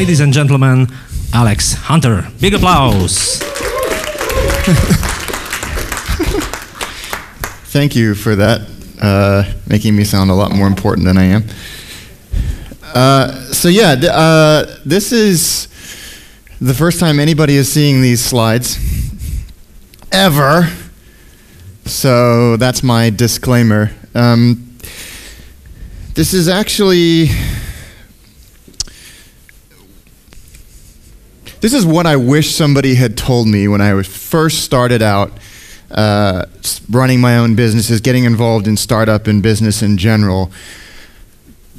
ladies and gentlemen, Alex Hunter. Big applause. Thank you for that, uh, making me sound a lot more important than I am. Uh, so yeah, th- uh, this is the first time anybody is seeing these slides ever. So that's my disclaimer. Um, this is actually. This is what I wish somebody had told me when I was first started out uh, running my own businesses, getting involved in startup and business in general.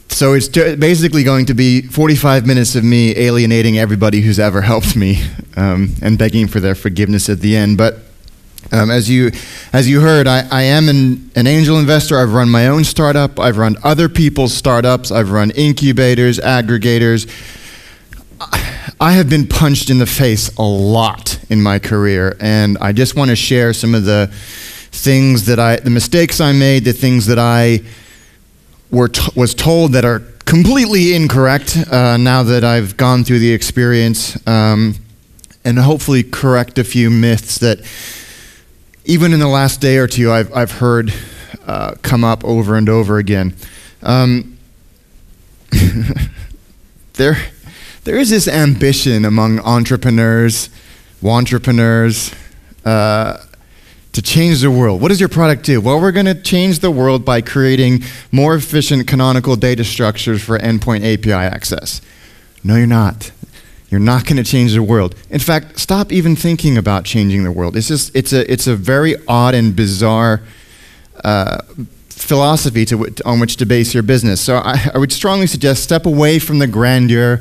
So it's basically going to be 45 minutes of me alienating everybody who's ever helped me um, and begging for their forgiveness at the end. But um, as you as you heard, I, I am an, an angel investor. I've run my own startup. I've run other people's startups. I've run incubators, aggregators. I have been punched in the face a lot in my career, and I just want to share some of the things that I, the mistakes I made, the things that I were was told that are completely incorrect. Uh, now that I've gone through the experience, um, and hopefully correct a few myths that even in the last day or two I've I've heard uh, come up over and over again. Um, there there is this ambition among entrepreneurs, entrepreneurs, uh, to change the world. What does your product do? Well, we're going to change the world by creating more efficient canonical data structures for endpoint API access. No, you're not. You're not going to change the world. In fact, stop even thinking about changing the world. It's just it's a it's a very odd and bizarre uh, philosophy to, on which to base your business. So I, I would strongly suggest step away from the grandeur.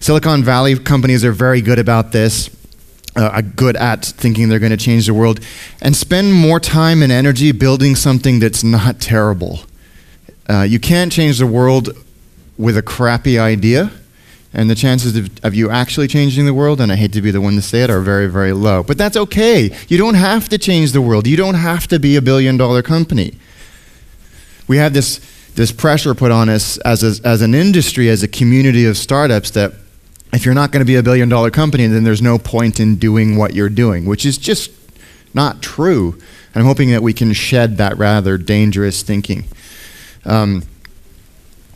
Silicon Valley companies are very good about this, uh, are good at thinking they're going to change the world, and spend more time and energy building something that's not terrible. Uh, you can't change the world with a crappy idea. And the chances of, of you actually changing the world, and I hate to be the one to say it, are very, very low. But that's okay. You don't have to change the world. You don't have to be a billion dollar company we have this, this pressure put on us as, a, as an industry, as a community of startups, that if you're not going to be a billion dollar company, then there's no point in doing what you're doing, which is just not true. I'm hoping that we can shed that rather dangerous thinking. Um,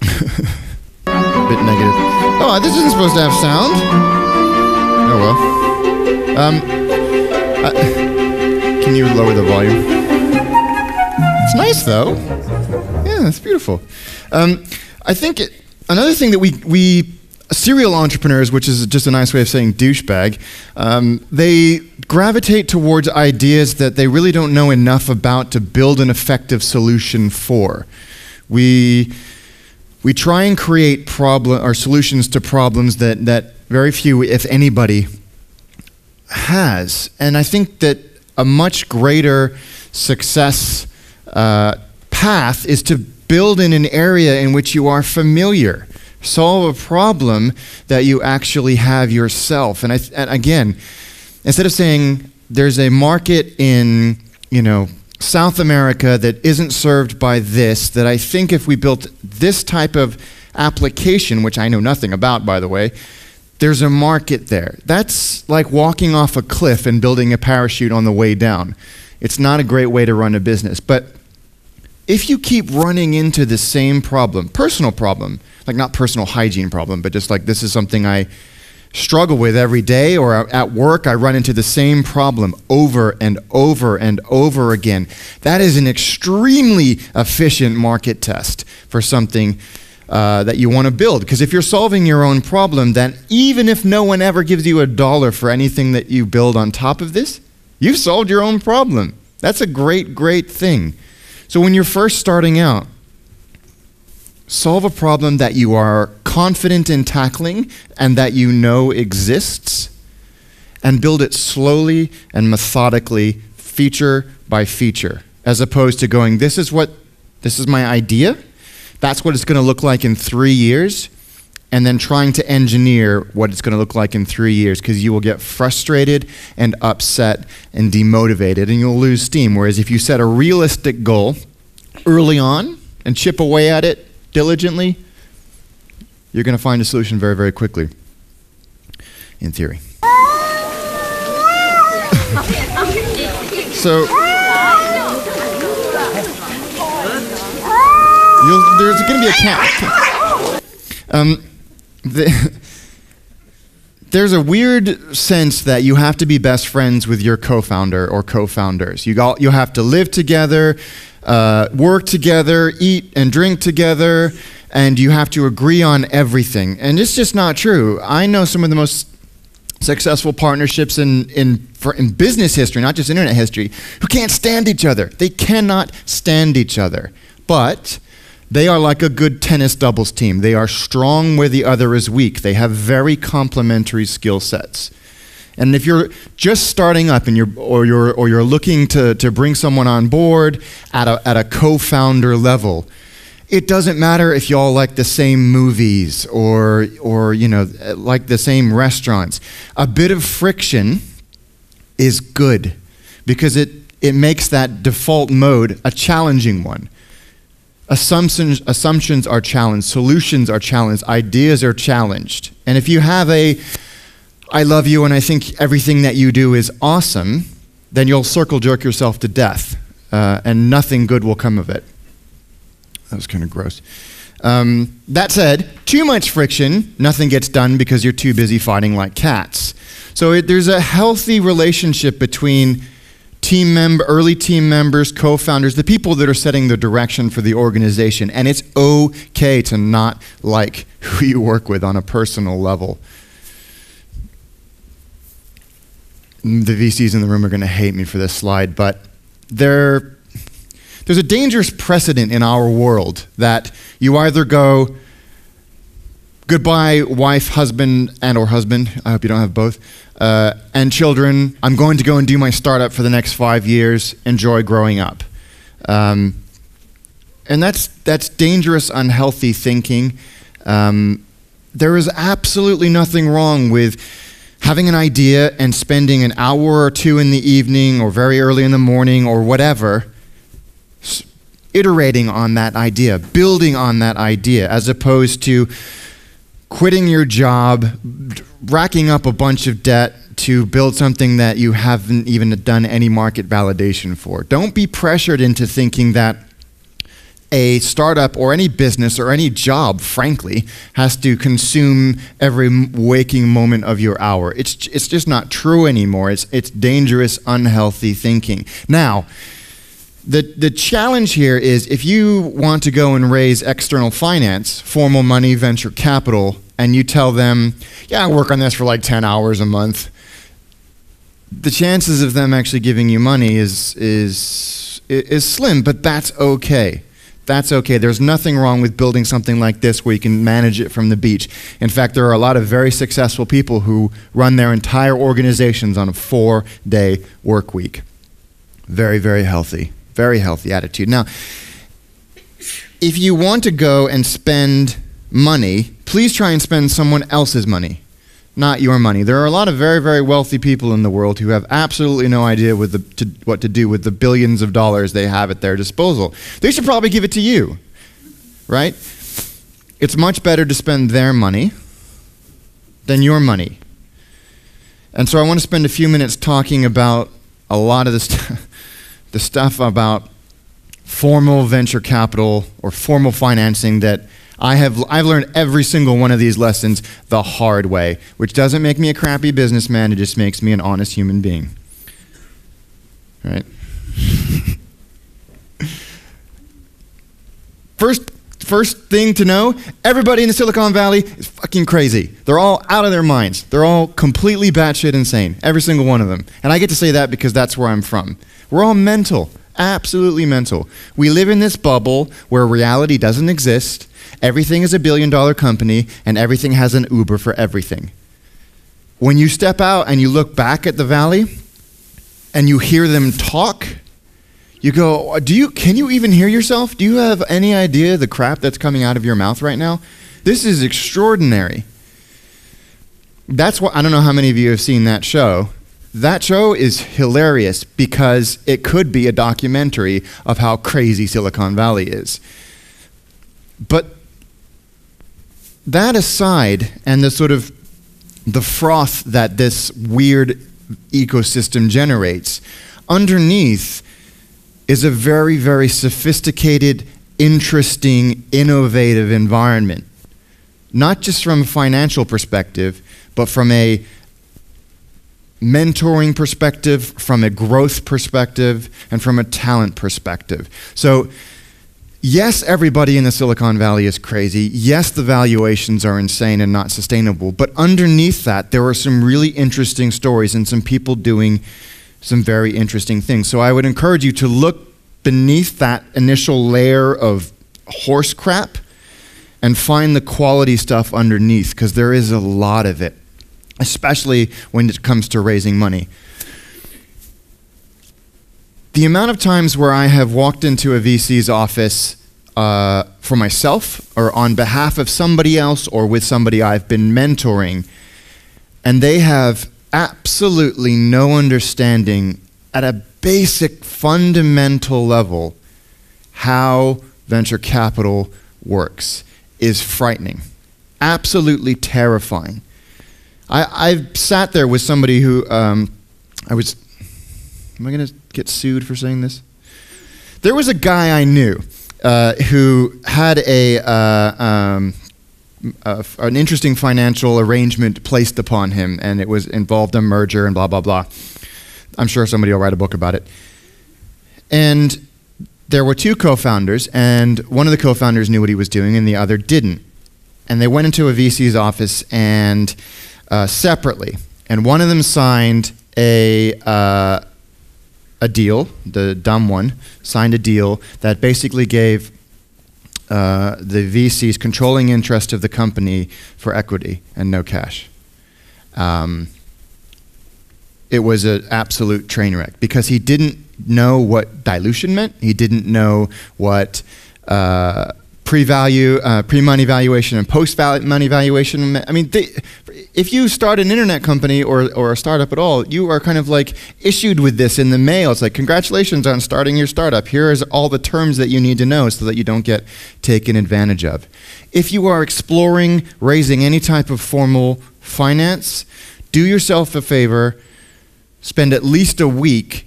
a bit negative. Oh, this isn't supposed to have sound. Oh well. Um, uh, can you lower the volume? It's nice though. Yeah, it's beautiful. Um, I think it, another thing that we, we serial entrepreneurs, which is just a nice way of saying douchebag, um, they gravitate towards ideas that they really don't know enough about to build an effective solution for. We, we try and create problem or solutions to problems that, that very few, if anybody, has. And I think that a much greater success uh, path is to build in an area in which you are familiar. Solve a problem that you actually have yourself. And, I, and again, instead of saying there's a market in, you know, South America that isn't served by this, that I think if we built this type of application, which I know nothing about, by the way, there's a market there. That's like walking off a cliff and building a parachute on the way down. It's not a great way to run a business. But if you keep running into the same problem, personal problem, like not personal hygiene problem, but just like this is something I struggle with every day, or at work, I run into the same problem over and over and over again. That is an extremely efficient market test for something uh, that you want to build. Because if you're solving your own problem, then even if no one ever gives you a dollar for anything that you build on top of this, you've solved your own problem. That's a great, great thing. So when you're first starting out, solve a problem that you are confident in tackling and that you know exists, and build it slowly and methodically, feature by feature, as opposed to going, this is what, this is my idea, that's what it's going to look like in three years, and then trying to engineer what it's going to look like in three years because you will get frustrated and upset and demotivated and you'll lose steam. Whereas if you set a realistic goal early on and chip away at it diligently, you're going to find a solution very, very quickly. in theory. so there's going to be a cat. Um, the, there's a weird sense that you have to be best friends with your co-founder or co-founders. You got, you have to live together, uh, work together, eat and drink together, and you have to agree on everything. And it's just not true. I know some of the most successful partnerships in, in, in business history, not just internet history, who can't stand each other. They cannot stand each other. But they are like a good tennis doubles team. They are strong where the other is weak. They have very complementary skill sets. And if you're just starting up and you're, or, you're, or you're looking to, to bring someone on board at a, at a co founder level, it doesn't matter if y'all like the same movies or, or you know, like the same restaurants. A bit of friction is good because it, it makes that default mode a challenging one. Assumptions, assumptions are challenged, solutions are challenged, ideas are challenged. And if you have a, I love you and I think everything that you do is awesome, then you'll circle jerk yourself to death uh, and nothing good will come of it. That was kind of gross. Um, that said, too much friction, nothing gets done because you're too busy fighting like cats. So it, there's a healthy relationship between team member, early team members, co-founders, the people that are setting the direction for the organization. And it's okay to not like who you work with on a personal level. The VCs in the room are going to hate me for this slide, but there, there's a dangerous precedent in our world that you either go, goodbye wife husband and or husband i hope you don't have both uh, and children i'm going to go and do my startup for the next five years. Enjoy growing up. Um, and that's that's dangerous unhealthy thinking. Um, there is absolutely nothing wrong with having an idea and spending an hour or two in the evening or very early in the morning or whatever iterating on that idea building on that idea as opposed to quitting your job, racking up a bunch of debt to build something that you haven't even done any market validation for. Don't be pressured into thinking that a startup or any business or any job, frankly, has to consume every waking moment of your hour. It's, it's just not true anymore. It's, it's dangerous, unhealthy thinking. Now, the, the challenge here is if you want to go and raise external finance, formal money, venture capital, and you tell them, yeah, I work on this for like 10 hours a month, the chances of them actually giving you money is, is, is slim, but that's okay. That's okay. There's nothing wrong with building something like this where you can manage it from the beach. In fact, there are a lot of very successful people who run their entire organizations on a four day work week. Very, very healthy. Very healthy attitude. Now, if you want to go and spend money, please try and spend someone else's money, not your money. There are a lot of very, very wealthy people in the world who have absolutely no idea the, to, what to do with the billions of dollars they have at their disposal. They should probably give it to you, right? It's much better to spend their money than your money. And so I want to spend a few minutes talking about a lot of this. the stuff about formal venture capital or formal financing that I have I've learned every single one of these lessons the hard way, which doesn't make me a crappy businessman, it just makes me an honest human being. Right? first first thing to know, everybody in the Silicon Valley is fucking crazy. They're all out of their minds. They're all completely batshit insane, every single one of them. And I get to say that because that's where I'm from. We're all mental, absolutely mental. We live in this bubble where reality doesn't exist, everything is a billion dollar company, and everything has an Uber for everything. When you step out and you look back at the valley and you hear them talk, you go, do you, can you even hear yourself? Do you have any idea the crap that's coming out of your mouth right now? This is extraordinary. That's what, I don't know how many of you have seen that show. That show is hilarious because it could be a documentary of how crazy Silicon Valley is. But that aside, and the sort of the froth that this weird ecosystem generates, underneath is a very, very sophisticated, interesting, innovative environment. Not just from a financial perspective, but from a mentoring perspective, from a growth perspective, and from a talent perspective. So, yes, everybody in the Silicon Valley is crazy. Yes, the valuations are insane and not sustainable. But underneath that, there are some really interesting stories and some people doing some very interesting things. So I would encourage you to look beneath that initial layer of horse crap and find the quality stuff underneath because there is a lot of it, especially when it comes to raising money. The amount of times where I have walked into a VC's office uh, for myself or on behalf of somebody else or with somebody I've been mentoring, and they have absolutely no understanding at a basic fundamental level how venture capital works is frightening, absolutely terrifying. I, I've sat there with somebody who um, I was. Am I going to get sued for saying this? There was a guy I knew uh, who had a, uh, um, an interesting financial arrangement placed upon him, and it was involved a merger and blah blah blah. I'm sure somebody will write a book about it. And there were two co-founders, and one of the co-founders knew what he was doing, and the other didn't. And they went into a VC's office and uh, separately, and one of them signed a uh, a deal, the dumb one, signed a deal that basically gave uh, the VC's controlling interest of the company for equity and no cash. Um, it was an absolute train wreck because he didn't know what dilution meant. He didn't know what uh, pre-value, uh, pre-money valuation, and post-money valuation. I mean, they, if you start an internet company or, or a startup at all, you are kind of like issued with this in the mail. It's like, congratulations on starting your startup. Here is all the terms that you need to know so that you don't get taken advantage of. If you are exploring raising any type of formal finance, do yourself a favor, spend at least a week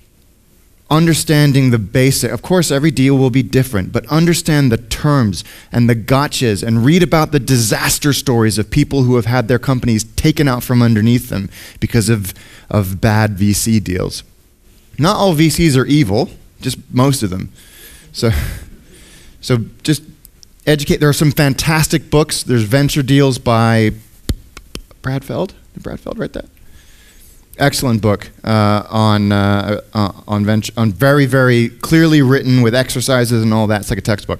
understanding the basic. Of course, every deal will be different, but understand the terms and the gotchas and read about the disaster stories of people who have had their companies taken out from underneath them because of, of bad VC deals. Not all VCs are evil, just most of them. So, so just educate. There are some fantastic books. There's Venture Deals by Brad Feld. Did Brad Feld write that? Excellent book uh, on uh, uh, on, on very very clearly written with exercises and all that. It's like a textbook.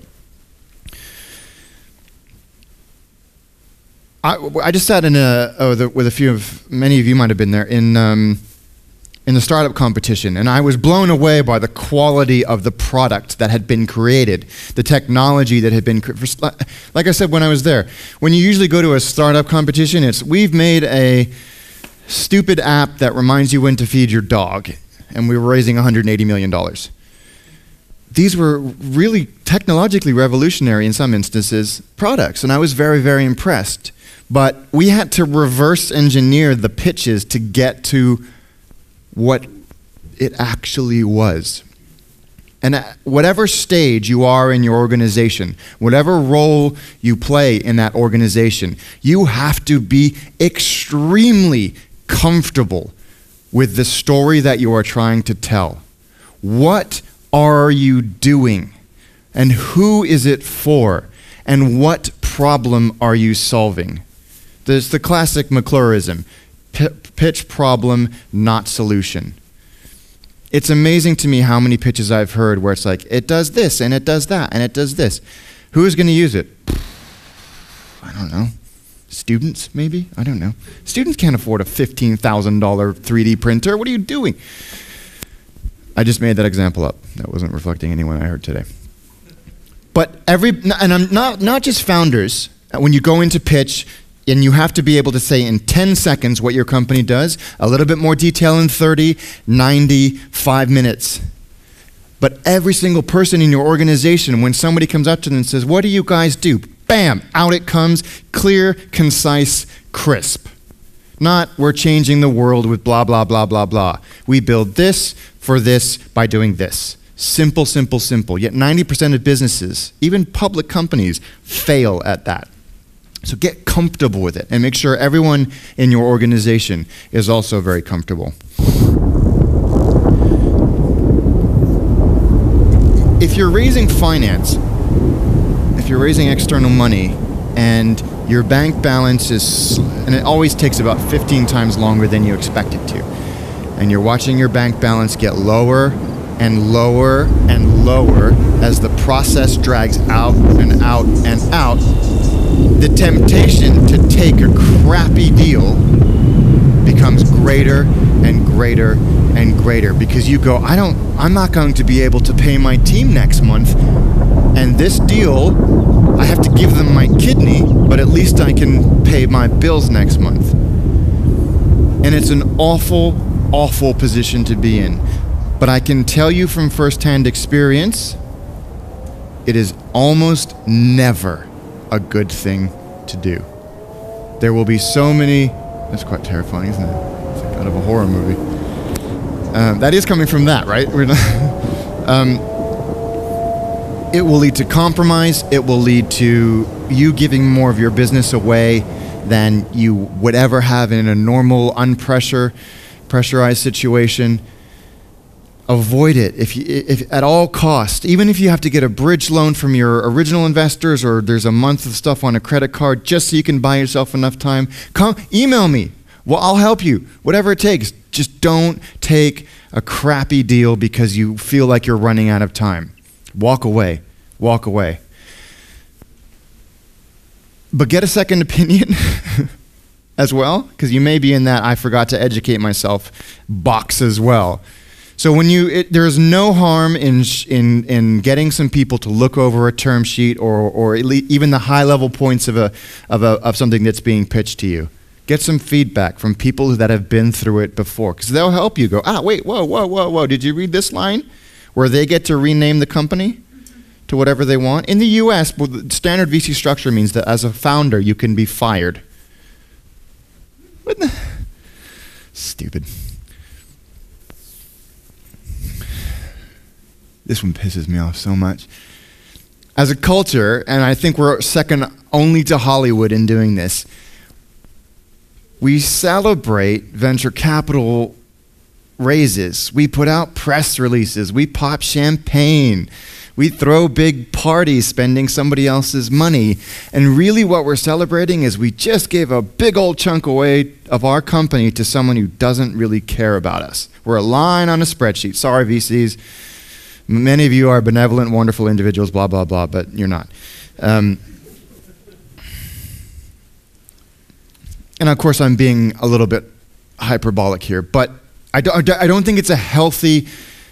I, I just sat in a oh, the, with a few of many of you might have been there in um, in the startup competition, and I was blown away by the quality of the product that had been created, the technology that had been. Like I said when I was there, when you usually go to a startup competition, it's we've made a stupid app that reminds you when to feed your dog, and we were raising $180 million. These were really technologically revolutionary in some instances products, and I was very, very impressed. But we had to reverse engineer the pitches to get to what it actually was. And at whatever stage you are in your organization, whatever role you play in that organization, you have to be extremely comfortable with the story that you are trying to tell. What are you doing? And who is it for? And what problem are you solving? There's the classic McClureism pitch problem, not solution. It's amazing to me how many pitches I've heard where it's like, it does this, and it does that, and it does this. Who's going to use it? I don't know. Students, maybe? I don't know. Students can't afford a $15,000 3D printer. What are you doing? I just made that example up. That wasn't reflecting anyone I heard today. But every, and I'm not, not just founders, uh, when you go into pitch, and you have to be able to say in 10 seconds what your company does, a little bit more detail in 30, 90, 5 minutes. But every single person in your organization, when somebody comes up to them and says, What do you guys do? Bam, out it comes, clear, concise, crisp. Not we're changing the world with blah, blah, blah, blah, blah. We build this for this by doing this. Simple, simple, simple. Yet 90% of businesses, even public companies, fail at that. So get comfortable with it and make sure everyone in your organization is also very comfortable. If you're raising finance, if you're raising external money and your bank balance is, and it always takes about 15 times longer than you expect it to, and you're watching your bank balance get lower and lower and lower as the process drags out and out and out, the temptation to take a crappy deal becomes greater and greater and greater because you go, I don't, I'm not going to be able to pay my team next month. And this deal, I have to give them my kidney, but at least I can pay my bills next month. And it's an awful, awful position to be in. But I can tell you from firsthand experience, it is almost never a good thing to do. There will be so many. That's quite terrifying, isn't it? It's like out of a horror movie. Um, that is coming from that, right? um, it will lead to compromise. It will lead to you giving more of your business away than you would ever have in a normal, unpressure, pressurized situation. Avoid it. If, you, if at all cost even if you have to get a bridge loan from your original investors or there's a month of stuff on a credit card just so you can buy yourself enough time come email me. Well i'll help you. Whatever it takes. Just don't take a crappy deal because you feel like you're running out of time walk away walk away but get a second opinion as well because you may be in that i forgot to educate myself box as well so when you, it, there's no harm in, in, in getting some people to look over a term sheet or, or even the high level points of, a, of, a, of something that's being pitched to you. Get some feedback from people that have been through it before because they'll help you go, ah, wait, whoa, whoa, whoa, whoa. Did you read this line where they get to rename the company to whatever they want? In the US, standard VC structure means that as a founder, you can be fired. Stupid. This one pisses me off so much. As a culture, and I think we're second only to Hollywood in doing this, we celebrate venture capital raises. We put out press releases. We pop champagne. We throw big parties spending somebody else's money. And really, what we're celebrating is we just gave a big old chunk away of our company to someone who doesn't really care about us. We're a line on a spreadsheet. Sorry, VCs. Many of you are benevolent, wonderful individuals, blah, blah, blah, but you're not. Um, and of course, I'm being a little bit hyperbolic here, but I don't, I don't think it's a healthy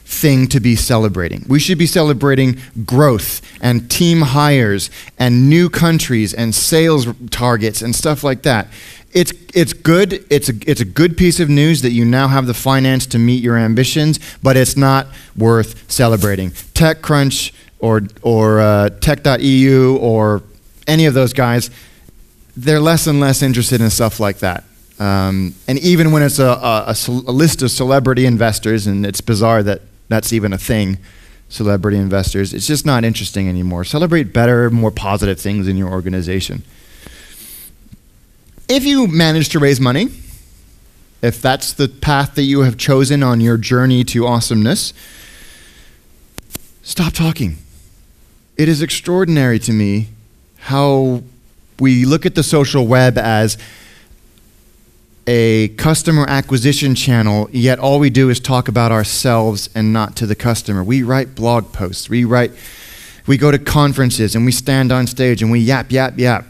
thing to be celebrating. We should be celebrating growth and team hires and new countries and sales targets and stuff like that it's it's good. It's a it's a good piece of news that you now have the finance to meet your ambitions, but it's not worth celebrating. TechCrunch or or uh, Tech.eu or any of those guys, they're less and less interested in stuff like that. Um, and even when it's a, a, a, list of celebrity investors, and it's bizarre that that's even a thing, celebrity investors, it's just not interesting anymore. Celebrate better, more positive things in your organization if you manage to raise money, if that's the path that you have chosen on your journey to awesomeness, stop talking. It is extraordinary to me how we look at the social web as a customer acquisition channel, yet all we do is talk about ourselves and not to the customer. We write blog posts, we write, we go to conferences and we stand on stage and we yap, yap, yap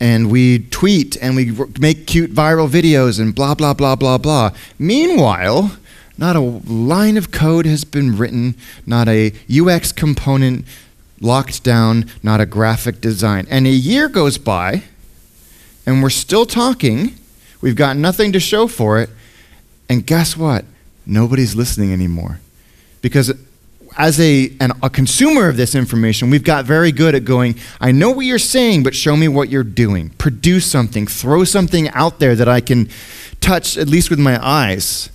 and we tweet and we make cute viral videos and blah, blah, blah, blah, blah. Meanwhile, not a line of code has been written, not a UX component locked down, not a graphic design. And a year goes by, and we're still talking. We've got nothing to show for it. And guess what? Nobody's listening anymore. Because as a, an, a consumer of this information, we've got very good at going, I know what you're saying, but show me what you're doing. Produce something, throw something out there that I can touch, at least with my eyes,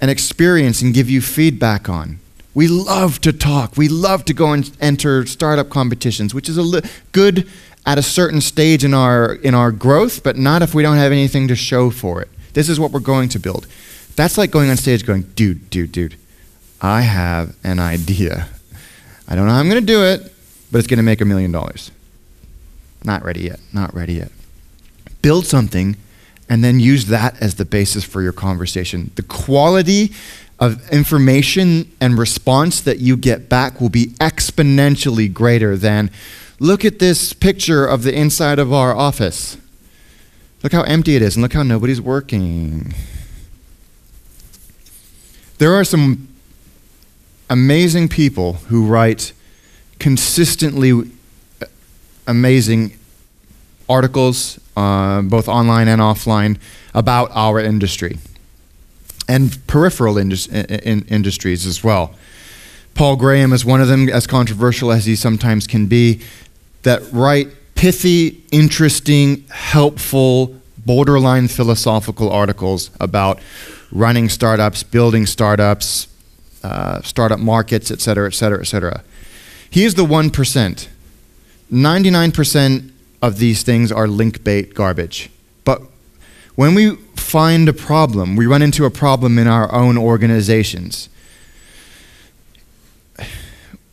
and experience and give you feedback on. We love to talk. We love to go and enter startup competitions, which is a good at a certain stage in our, in our growth, but not if we don't have anything to show for it. This is what we're going to build. That's like going on stage going, dude, dude, dude, I have an idea. I don't know how I'm going to do it, but it's going to make a million dollars. Not ready yet. Not ready yet. Build something and then use that as the basis for your conversation. The quality of information and response that you get back will be exponentially greater than look at this picture of the inside of our office. Look how empty it is, and look how nobody's working. There are some amazing people who write consistently amazing articles, uh, both online and offline, about our industry and peripheral indus- in industries as well. Paul Graham is one of them, as controversial as he sometimes can be, that write pithy, interesting, helpful, borderline philosophical articles about running startups, building startups, uh, startup markets, et cetera, et cetera, et cetera. He is the 1%. 99% of these things are link bait garbage. But when we find a problem, we run into a problem in our own organizations,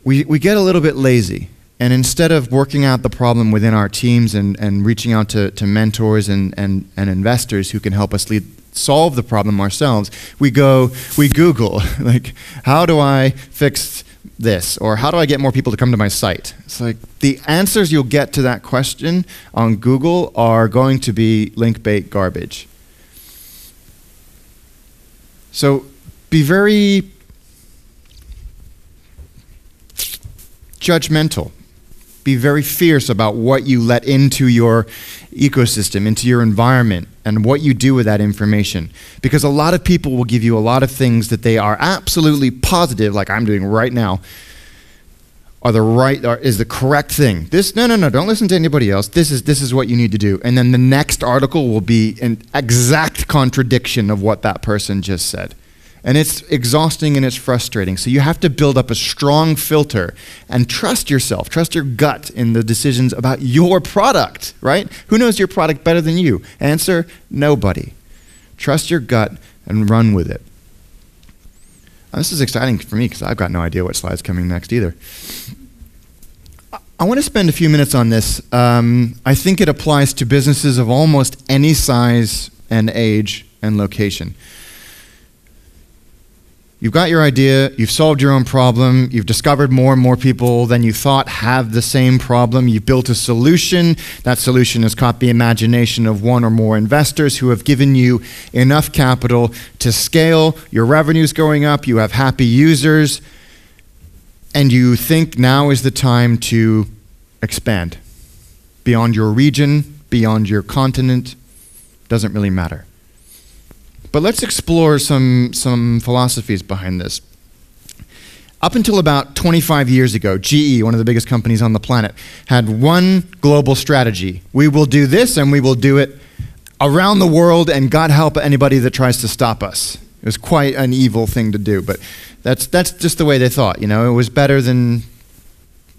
we, we get a little bit lazy. And instead of working out the problem within our teams and, and reaching out to, to mentors and, and, and investors who can help us lead, solve the problem ourselves, we go, we Google, like, how do I fix this? Or how do I get more people to come to my site? It's like the answers you'll get to that question on Google are going to be link bait garbage. So be very judgmental. Be very fierce about what you let into your ecosystem, into your environment, and what you do with that information. Because a lot of people will give you a lot of things that they are absolutely positive, like I'm doing right now, are the right are, is the correct thing. This no no no don't listen to anybody else. This is this is what you need to do. And then the next article will be an exact contradiction of what that person just said. And it's exhausting and it's frustrating. So you have to build up a strong filter and trust yourself, trust your gut in the decisions about your product, right? Who knows your product better than you? Answer nobody. Trust your gut and run with it. this is exciting for me because I've got no idea what slide's coming next either. I want to spend a few minutes on this. Um, I think it applies to businesses of almost any size and age and location. You've got your idea, you've solved your own problem, you've discovered more and more people than you thought have the same problem, you've built a solution. That solution has caught the imagination of one or more investors who have given you enough capital to scale, your revenue's going up, you have happy users, and you think now is the time to expand beyond your region, beyond your continent, doesn't really matter. But let's explore some, some philosophies behind this. Up until about 25 years ago, GE, one of the biggest companies on the planet, had one global strategy. We will do this and we will do it around the world, and God help anybody that tries to stop us. It was quite an evil thing to do, but that's, that's just the way they thought. You know, it was better than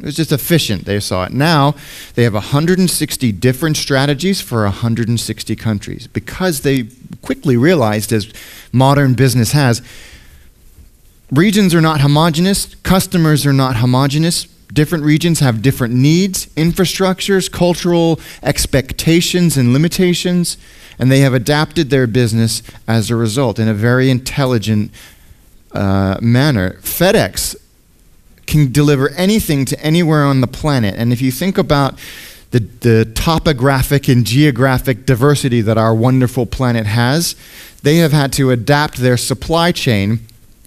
it was just efficient, they saw it. Now, they have 160 different strategies for 160 countries because they quickly realized, as modern business has, regions are not homogenous, customers are not homogenous. Different regions have different needs, infrastructures, cultural expectations, and limitations, and they have adapted their business as a result in a very intelligent uh, manner. FedEx can deliver anything to anywhere on the planet. And if you think about the, the topographic and geographic diversity that our wonderful planet has, they have had to adapt their supply chain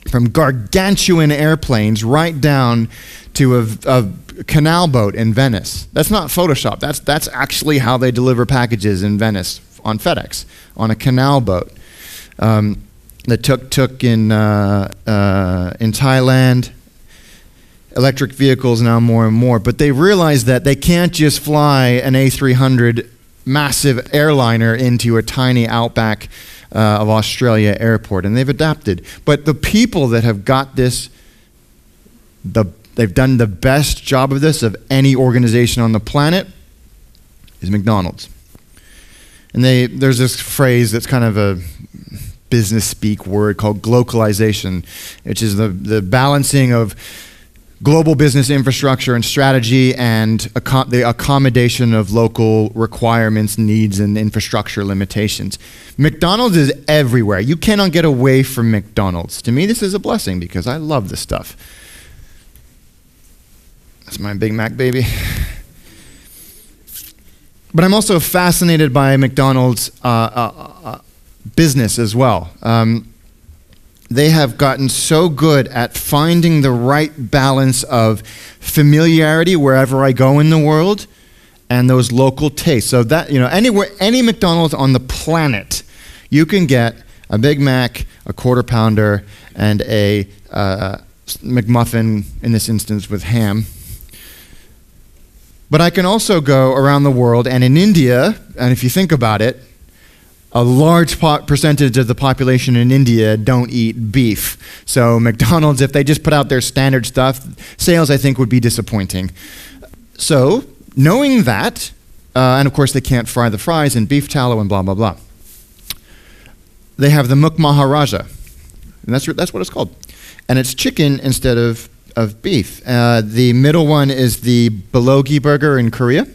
from gargantuan airplanes right down to a, a, canal boat in Venice. That's not Photoshop. That's, that's actually how they deliver packages in Venice on FedEx, on a canal boat. Um, that tuk tuk in uh, uh, in Thailand, electric vehicles now more and more, but they realize that they can't just fly an A300 massive airliner into a tiny outback uh, of Australia airport, and they've adapted. But the people that have got this, the, they've done the best job of this of any organization on the planet, is McDonald's. And they, there's this phrase that's kind of a business speak word called globalization, which is the, the balancing of global business infrastructure and strategy and the accommodation of local requirements, needs, and infrastructure limitations. McDonald's is everywhere. You cannot get away from McDonald's. To me, this is a blessing because I love this stuff. That's my Big Mac baby. But I'm also fascinated by McDonald's uh, uh, uh, business as well. Um, they have gotten so good at finding the right balance of familiarity wherever I go in the world and those local tastes. So that, you know, anywhere, any McDonald's on the planet, you can get a Big Mac, a quarter pounder, and a uh, McMuffin, in this instance with ham. But I can also go around the world, and in India, and if you think about it, a large percentage of the population in India don't eat beef. So McDonald's, if they just put out their standard stuff, sales I think would be disappointing. So knowing that, uh, and of course they can't fry the fries in beef tallow and blah blah blah. They have the Mac Maharaja, and that's that's what it's called, and it's chicken instead of of beef. Uh, the middle one is the bulgogi burger in Korea.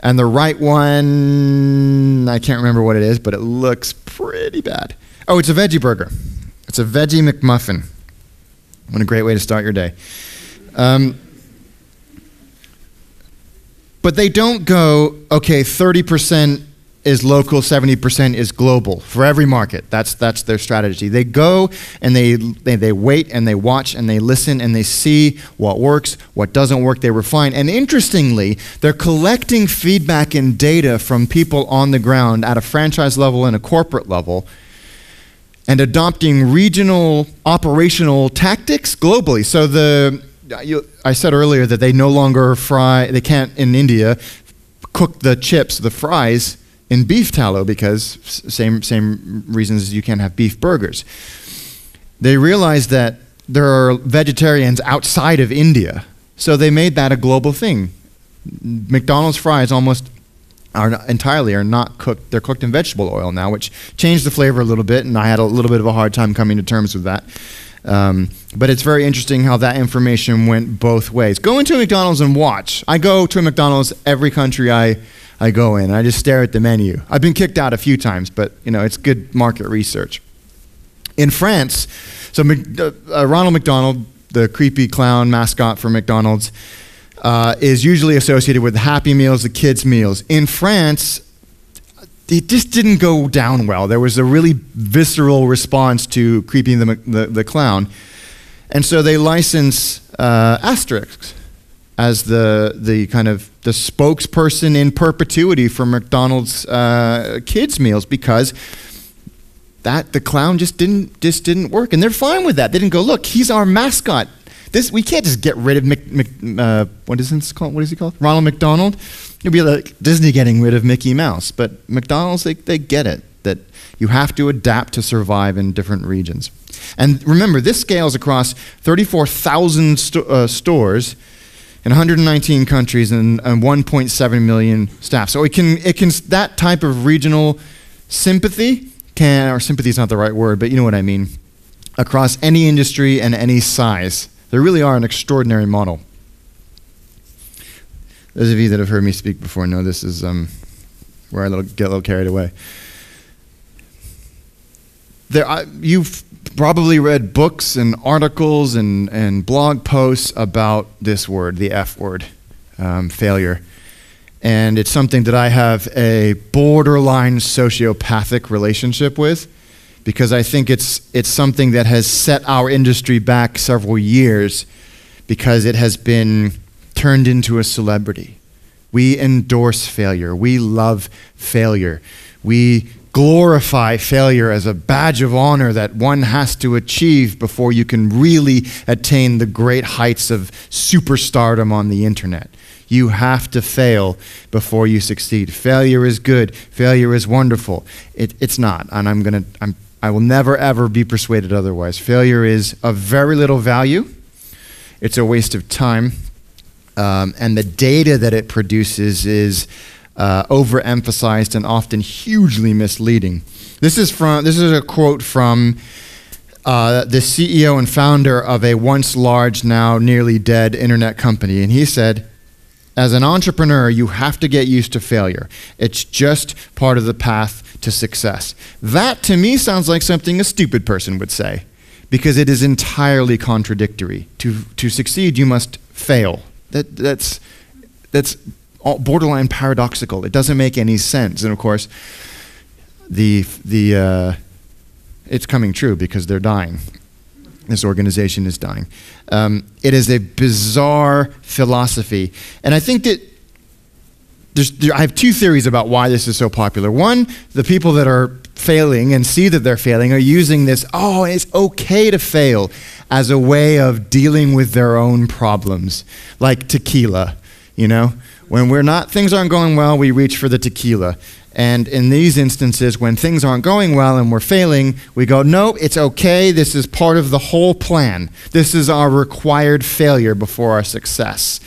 And the right one, I can't remember what it is, but it looks pretty bad. Oh, it's a veggie burger. It's a veggie McMuffin. What a great way to start your day. Um, but they don't go, okay, 30% is local, 70% is global for every market. That's, that's their strategy. They go and they, they, they wait and they watch and they listen and they see what works, what doesn't work, they refine. And interestingly, they're collecting feedback and data from people on the ground at a franchise level and a corporate level and adopting regional operational tactics globally. So the I said earlier that they no longer fry, they can't in India cook the chips, the fries in beef tallow because same same reasons you can't have beef burgers. They realized that there are vegetarians outside of India, so they made that a global thing. McDonald's fries almost are not, entirely are not cooked. They're cooked in vegetable oil now, which changed the flavor a little bit, and I had a little bit of a hard time coming to terms with that. Um, but it's very interesting how that information went both ways. Go into a McDonald's and watch. I go to a McDonald's every country I I go in. And I just stare at the menu. I've been kicked out a few times, but you know it's good market research. In France, so uh, uh, Ronald McDonald, the creepy clown mascot for McDonald's, uh, is usually associated with Happy Meals, the kids' meals. In France, it just didn't go down well. There was a really visceral response to creepy the, the, the clown. And so they license uh, Asterix as the, the kind of the spokesperson in perpetuity for McDonald's uh, kids meals because that the clown just didn't just didn't work, and they're fine with that. They didn't go, look, he's our mascot. This we can't just get rid of Mc, Mc, uh, what is this called? What is he called? Ronald McDonald. It'd be like Disney getting rid of Mickey Mouse, but McDonald's they, they get it that you have to adapt to survive in different regions. And remember, this scales across 34,000 sto- uh, stores in 119 countries and, and 1.7 million staff. So it can, it can, that type of regional sympathy can, or sympathy is not the right word, but you know what I mean, across any industry and any size. They really are an extraordinary model. Those of you that have heard me speak before know this is um, where I get a little carried away. There, I, you've probably read books and articles and, and blog posts about this word, the F word, um, failure. And it's something that I have a borderline sociopathic relationship with because I think it's, it's something that has set our industry back several years because it has been turned into a celebrity. We endorse failure. We love failure. We glorify failure as a badge of honor that one has to achieve before you can really attain the great heights of superstardom on the internet. You have to fail before you succeed. Failure is good. Failure is wonderful. It, it's not, and I'm gonna. I'm, I will never ever be persuaded otherwise. Failure is of very little value. It's a waste of time, um, and the data that it produces is uh, overemphasized and often hugely misleading. This is from. This is a quote from. Uh, the CEO and founder of a once large, now nearly dead internet company. And he said, as an entrepreneur, you have to get used to failure. It's just part of the path to success. That to me sounds like something a stupid person would say because it is entirely contradictory. To, to succeed, you must fail. That, that's, that's borderline paradoxical. It doesn't make any sense. And of course, the, the, uh, it's coming true because they're dying. This organization is dying. Um, it is a bizarre philosophy. And I think that there, I have two theories about why this is so popular. One, the people that are failing and see that they're failing are using this, oh, it's okay to fail, as a way of dealing with their own problems, like tequila, you know? When we're not, things aren't going well, we reach for the tequila. And in these instances, when things aren't going well and we're failing, we go, no, it's okay. This is part of the whole plan. This is our required failure before our success.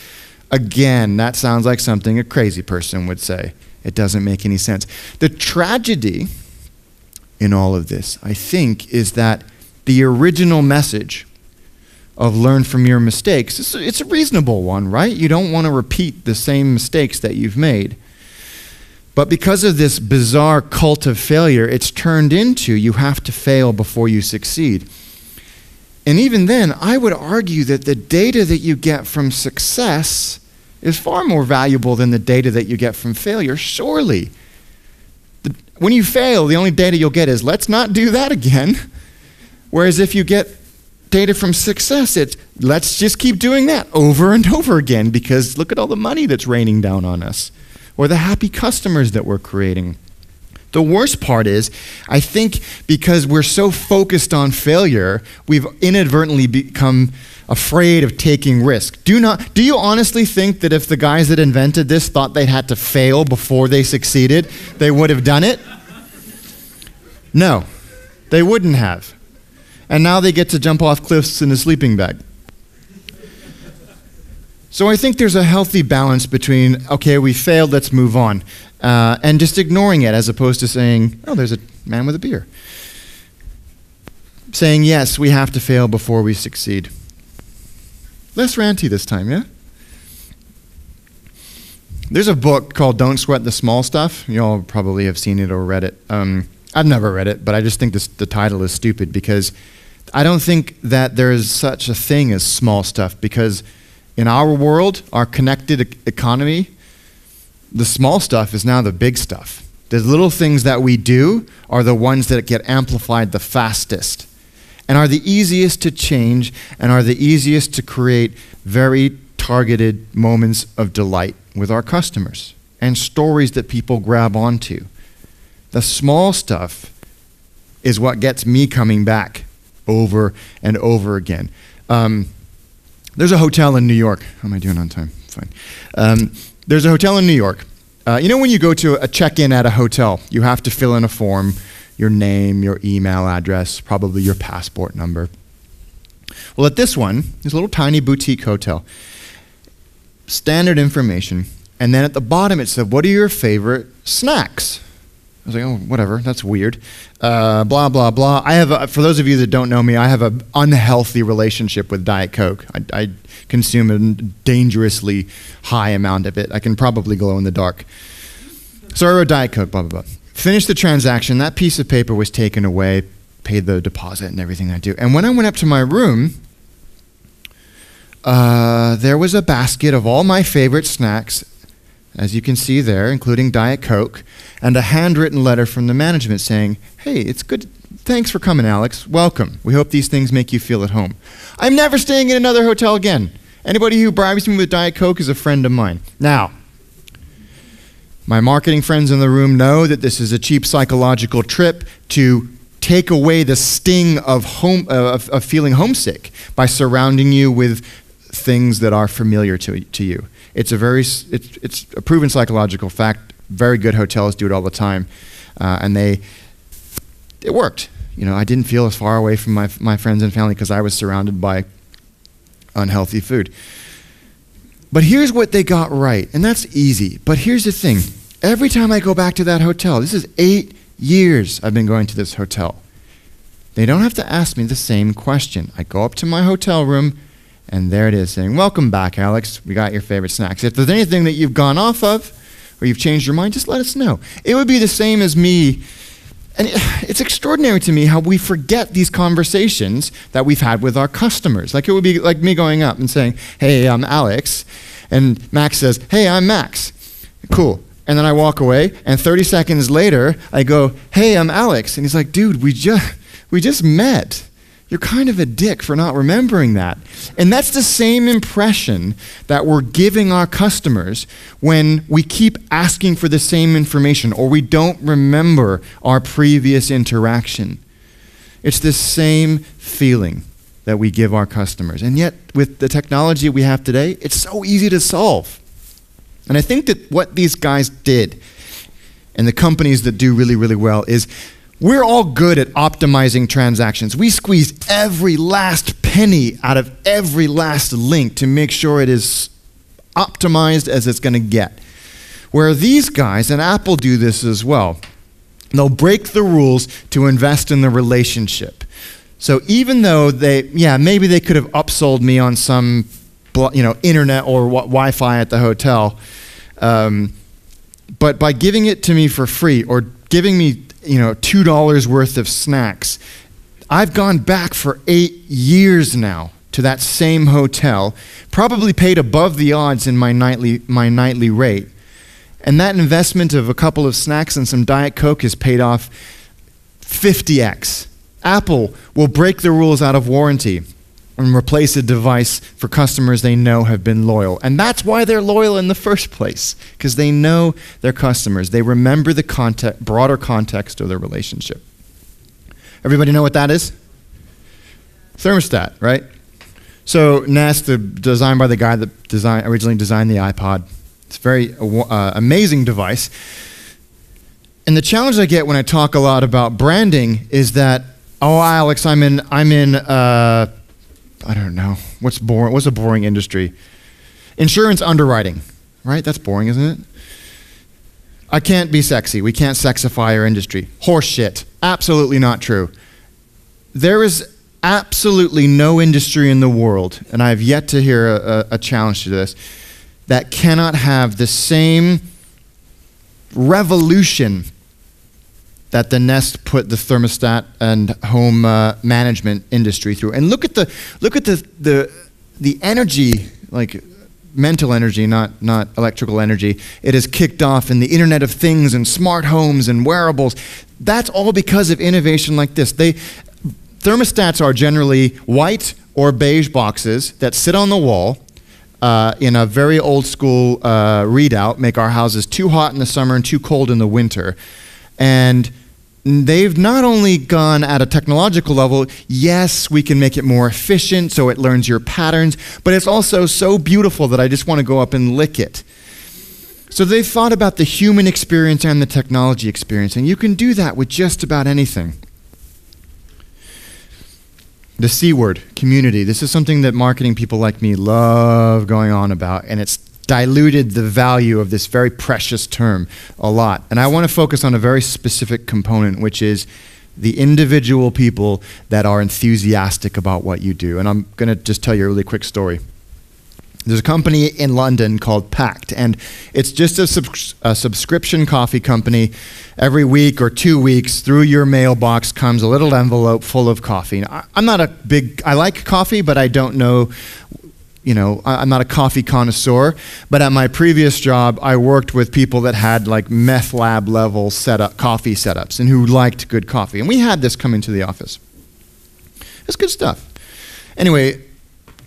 Again, that sounds like something a crazy person would say. It doesn't make any sense. The tragedy in all of this, I think, is that the original message of learn from your mistakes, it's a, it's a reasonable one, right? You don't want to repeat the same mistakes that you've made. But because of this bizarre cult of failure, it's turned into you have to fail before you succeed. And even then, I would argue that the data that you get from success is far more valuable than the data that you get from failure, surely. The, when you fail, the only data you'll get is, let's not do that again. Whereas if you get data from success, it's, let's just keep doing that over and over again because look at all the money that's raining down on us or the happy customers that we're creating. The worst part is, I think because we're so focused on failure, we've inadvertently become afraid of taking risk. Do not do you honestly think that if the guys that invented this thought they had to fail before they succeeded, they would have done it? No. They wouldn't have. And now they get to jump off cliffs in a sleeping bag. So I think there's a healthy balance between, okay, we failed, let's move on, uh, and just ignoring it as opposed to saying, oh, there's a man with a beer. Saying, yes, we have to fail before we succeed. Less ranty this time, yeah? There's a book called Don't Sweat the Small Stuff. You all probably have seen it or read it. Um, I've never read it, but I just think this, the title is stupid because I don't think that there is such a thing as small stuff because in our world, our connected economy, the small stuff is now the big stuff. The little things that we do are the ones that get amplified the fastest and are the easiest to change and are the easiest to create very targeted moments of delight with our customers and stories that people grab onto. The small stuff is what gets me coming back over and over again. Um, there's a hotel in New York. How am I doing on time? Fine. Um, there's a hotel in New York. Uh, you know, when you go to a check in at a hotel, you have to fill in a form your name, your email address, probably your passport number. Well, at this one, this little tiny boutique hotel, standard information, and then at the bottom it said, What are your favorite snacks? I was like, oh, whatever, that's weird. Uh, blah, blah, blah. I have, a, for those of you that don't know me, I have an unhealthy relationship with Diet Coke. I, I, consume a dangerously high amount of it. I can probably glow in the dark. So I wrote Diet Coke, blah, blah, blah. Finished the transaction. That piece of paper was taken away, paid the deposit and everything I do. And when I went up to my room, uh, there was a basket of all my favorite snacks as you can see there, including Diet Coke, and a handwritten letter from the management saying, Hey, it's good. Thanks for coming, Alex. Welcome. We hope these things make you feel at home. I'm never staying in another hotel again. Anybody who bribes me with Diet Coke is a friend of mine. Now, My marketing friends in the room know that this is a cheap psychological trip to take away the sting of, home, uh, of, of feeling homesick by surrounding you with things that are familiar to, to you. It's a very it's, it's a proven psychological fact. Very good hotels do it all the time, uh, and they it worked. You know, I didn't feel as far away from my my friends and family because I was surrounded by unhealthy food. But here's what they got right, and that's easy. But here's the thing: every time I go back to that hotel, this is eight years I've been going to this hotel. They don't have to ask me the same question. I go up to my hotel room and there it is saying, Welcome back, Alex. We got your favorite snacks. If there's anything that you've gone off of or you've changed your mind, just let us know. It would be the same as me. And it's extraordinary to me how we forget these conversations that we've had with our customers. Like it would be like me going up and saying, Hey, I'm Alex. And Max says, Hey, I'm Max. Cool. And then I walk away, and 30 seconds later, I go, Hey, I'm Alex. And he's like, Dude, we just, we just met you're kind of a dick for not remembering that. And that's the same impression that we're giving our customers when we keep asking for the same information or we don't remember our previous interaction. It's the same feeling that we give our customers. And yet, with the technology we have today, it's so easy to solve. And I think that what these guys did, and the companies that do really, really well, is we're all good at optimizing transactions. We squeeze every last penny out of every last link to make sure it is optimized as it's going to get. Where these guys, and Apple do this as well, they'll break the rules to invest in the relationship. So even though they, yeah, maybe they could have upsold me on some, you know, internet or Wi-Fi at the hotel, um, but by giving it to me for free or giving me you know, $2 worth of snacks. I've gone back for eight years now to that same hotel, probably paid above the odds in my nightly, my nightly rate. And that investment of a couple of snacks and some Diet Coke has paid off 50x. Apple will break the rules out of warranty and replace a device for customers they know have been loyal. And that's why they're loyal in the first place, because they know their customers. They remember the context, broader context of their relationship. Everybody know what that is? Thermostat, right? So Nest, designed by the guy that design, originally designed the iPod. It's a very uh, amazing device. And the challenge I get when I talk a lot about branding is that, oh, Alex, I'm in, I'm in, uh, I don't know. What's boring? What's a boring industry? Insurance underwriting, right? That's boring, isn't it? I can't be sexy. We can't sexify our industry. Horseshit. Absolutely not true. There is absolutely no industry in the world, and I have yet to hear a, a, a challenge to this, that cannot have the same revolution that the Nest put the thermostat and home uh, management industry through. And look at the look at the the the energy like mental energy, not not electrical energy. It has kicked off in the Internet of Things and smart homes and wearables. That's all because of innovation like this. They thermostats are generally white or beige boxes that sit on the wall. Uh, in a very old school uh, readout, make our houses too hot in the summer and too cold in the winter. And they've not only gone at a technological level, yes, we can make it more efficient so it learns your patterns, but it's also so beautiful that I just want to go up and lick it. So they've thought about the human experience and the technology experience, and you can do that with just about anything. The C word, community. This is something that marketing people like me love going on about, and it's diluted the value of this very precious term a lot. And I want to focus on a very specific component, which is the individual people that are enthusiastic about what you do. And I'm going to just tell you a really quick story. There's a company in London called Pact, and it's just a, sub- a, subscription coffee company. Every week or two weeks, through your mailbox comes a little envelope full of coffee. I, I'm not a big, I like coffee, but I don't know you know, I'm not a coffee connoisseur, but at my previous job, I worked with people that had like meth lab level setup, coffee setups and who liked good coffee. And we had this come into the office. It's good stuff. Anyway,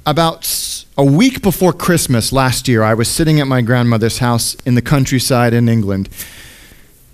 about a week before Christmas last year, I was sitting at my grandmother's house in the countryside in England,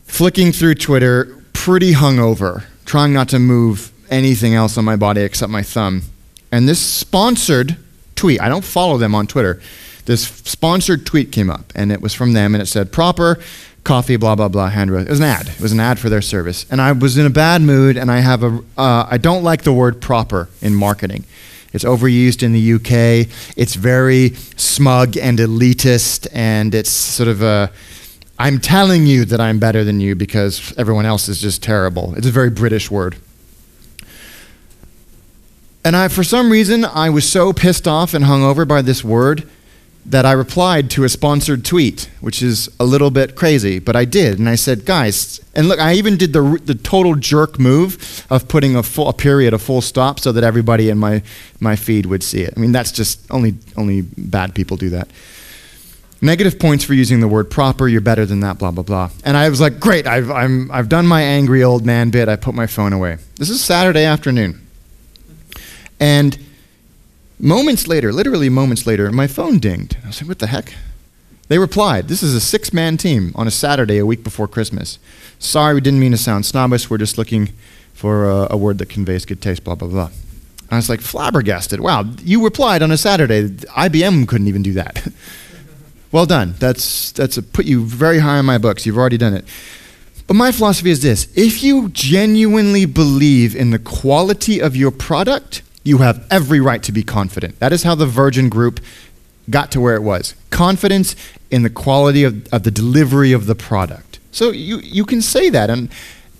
flicking through Twitter, pretty hungover, trying not to move anything else on my body except my thumb. And this sponsored tweet, I don't follow them on Twitter, this sponsored tweet came up, and it was from them, and it said, Proper coffee, blah, blah, blah, hand roast. It was an ad. It was an ad for their service. And I was in a bad mood, and I have a, uh, I don't like the word proper in marketing. It's overused in the UK. It's very smug and elitist, and it's sort of a, I'm telling you that I'm better than you because everyone else is just terrible. It's a very British word. And I, for some reason, I was so pissed off and hungover by this word that I replied to a sponsored tweet, which is a little bit crazy, but I did. And I said, guys, and look, I even did the, the total jerk move of putting a, full, a period, a full stop, so that everybody in my, my feed would see it. I mean, that's just only, only bad people do that. Negative points for using the word proper, you're better than that, blah, blah, blah. And I was like, great, I've, I'm, I've done my angry old man bit. I put my phone away. This is Saturday afternoon. And moments later, literally moments later, my phone dinged. I was like, what the heck? They replied, This is a six man team on a Saturday a week before Christmas. Sorry, we didn't mean to sound snobbish. We're just looking for a, a word that conveys good taste, blah, blah, blah. I was like, flabbergasted. Wow, you replied on a Saturday. IBM couldn't even do that. well done. That's, that's a, put you very high in my books. You've already done it. But my philosophy is this if you genuinely believe in the quality of your product, you have every right to be confident. That is how the Virgin Group got to where it was confidence in the quality of, of the delivery of the product. So you, you can say that. And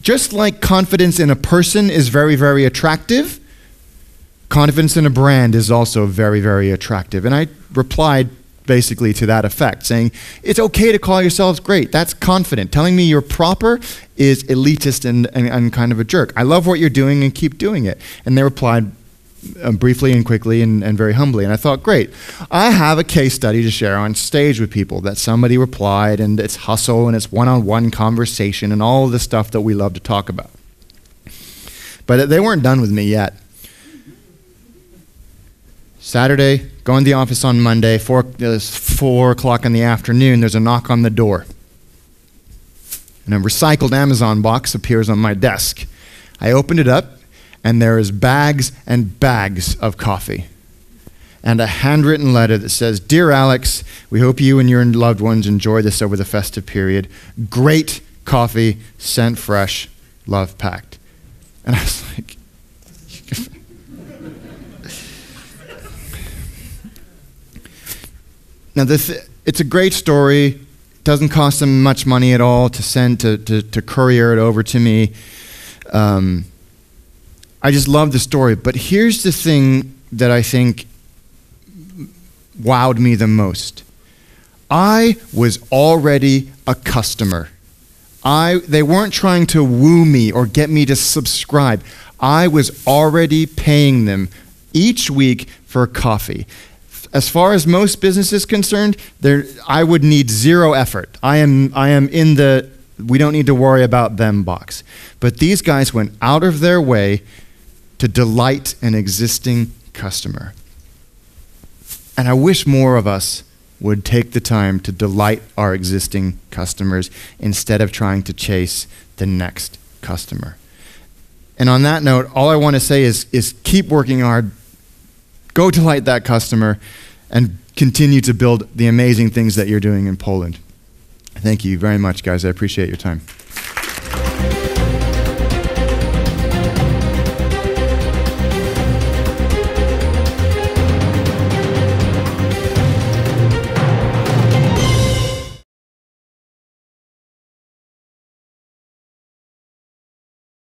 just like confidence in a person is very, very attractive, confidence in a brand is also very, very attractive. And I replied basically to that effect, saying, It's okay to call yourselves great. That's confident. Telling me you're proper is elitist and, and, and kind of a jerk. I love what you're doing and keep doing it. And they replied, um, briefly and quickly and, and very humbly. And I thought, great, I have a case study to share on stage with people that somebody replied, and it's hustle and it's one on one conversation and all the stuff that we love to talk about. But they weren't done with me yet. Saturday, go in the office on Monday, four, it's four o'clock in the afternoon, there's a knock on the door. And a recycled Amazon box appears on my desk. I opened it up, and there is bags and bags of coffee and a handwritten letter that says dear alex we hope you and your loved ones enjoy this over the festive period. Great coffee sent fresh love Pact. And i was like now this it's a great story. It doesn't cost them much money at all to send to, to, to courier it over to me. Um, I just love the story. But here's the thing that I think wowed me the most. I was already a customer. I, they weren't trying to woo me or get me to subscribe. I was already paying them each week for coffee. As far as most businesses concerned, there, I would need zero effort. I am, I am in the we don't need to worry about them box. But these guys went out of their way to delight an existing customer. And I wish more of us would take the time to delight our existing customers instead of trying to chase the next customer. And on that note, all I want to say is, is keep working hard, go delight that customer, and continue to build the amazing things that you're doing in Poland. Thank you very much, guys. I appreciate your time.